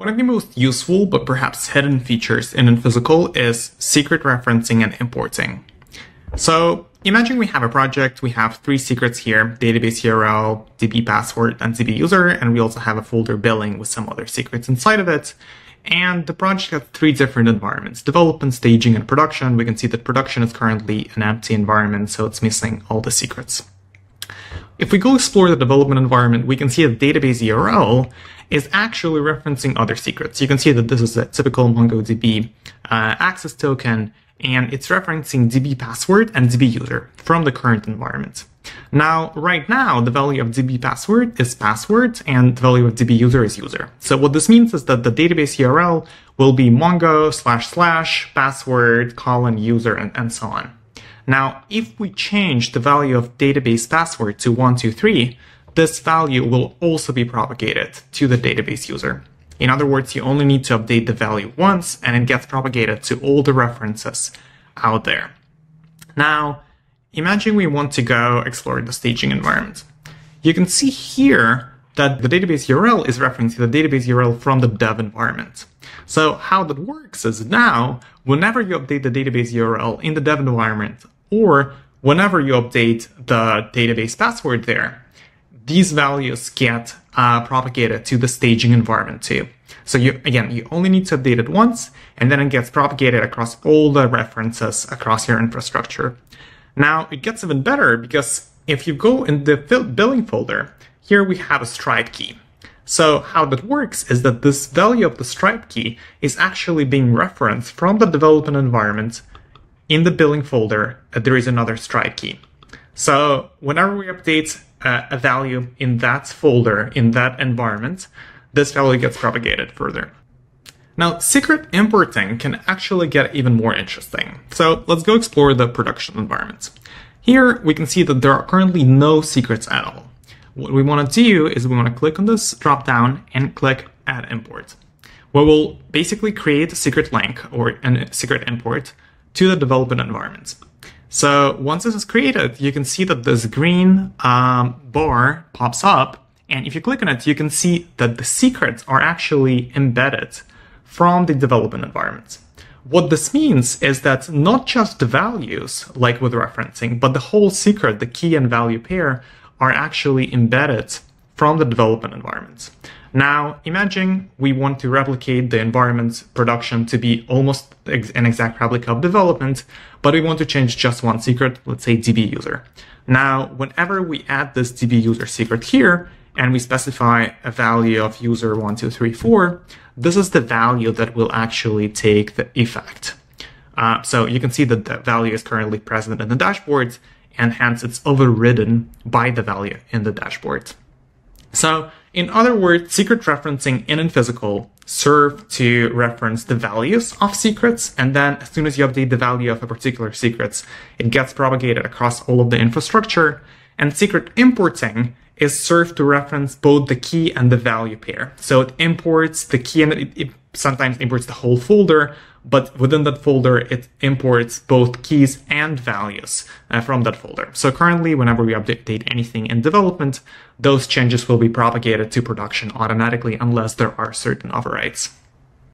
One of the most useful but perhaps hidden features in Infisical is secret referencing and importing. So imagine we have a project, we have three secrets here, database URL, DB password, and DB user, and we also have a folder billing with some other secrets inside of it. And the project has three different environments, development, staging, and production. We can see that production is currently an empty environment, so it's missing all the secrets. If we go explore the development environment, we can see the database URL is actually referencing other secrets. You can see that this is a typical MongoDB uh, access token, and it's referencing DB password and DB user from the current environment. Now, right now, the value of DB password is password and the value of DB user is user. So what this means is that the database URL will be mongo slash slash password colon user and, and so on. Now, if we change the value of database password to 123, this value will also be propagated to the database user. In other words, you only need to update the value once and it gets propagated to all the references out there. Now, imagine we want to go explore the staging environment. You can see here that the database URL is referencing the database URL from the dev environment. So how that works is now, whenever you update the database URL in the dev environment, or whenever you update the database password there, these values get uh, propagated to the staging environment too. So you, again, you only need to update it once, and then it gets propagated across all the references across your infrastructure. Now, it gets even better because if you go in the billing folder, here we have a Stripe key. So how that works is that this value of the Stripe key is actually being referenced from the development environment in the billing folder, uh, there is another Stripe key. So whenever we update uh, a value in that folder, in that environment, this value gets propagated further. Now, secret importing can actually get even more interesting. So let's go explore the production environment. Here we can see that there are currently no secrets at all. What we want to do is we want to click on this drop down and click add import. We will basically create a secret link or a secret import to the development environment. So once this is created, you can see that this green um, bar pops up. And if you click on it, you can see that the secrets are actually embedded from the development environment. What this means is that not just the values, like with referencing, but the whole secret, the key and value pair, are actually embedded from the development environment. Now, imagine we want to replicate the environment's production to be almost an exact replica of development, but we want to change just one secret, let's say DB user. Now, whenever we add this DB user secret here, and we specify a value of user 1234, this is the value that will actually take the effect. Uh, so you can see that the value is currently present in the dashboard, and hence it's overridden by the value in the dashboard. So in other words, secret referencing in Infisical serve to reference the values of secrets, and then as soon as you update the value of a particular secrets, it gets propagated across all of the infrastructure. And secret importing is served to reference both the key and the value pair. So it imports the key and it, it sometimes imports the whole folder, but within that folder, it imports both keys and values uh, from that folder. So currently, whenever we update anything in development, those changes will be propagated to production automatically unless there are certain overrides.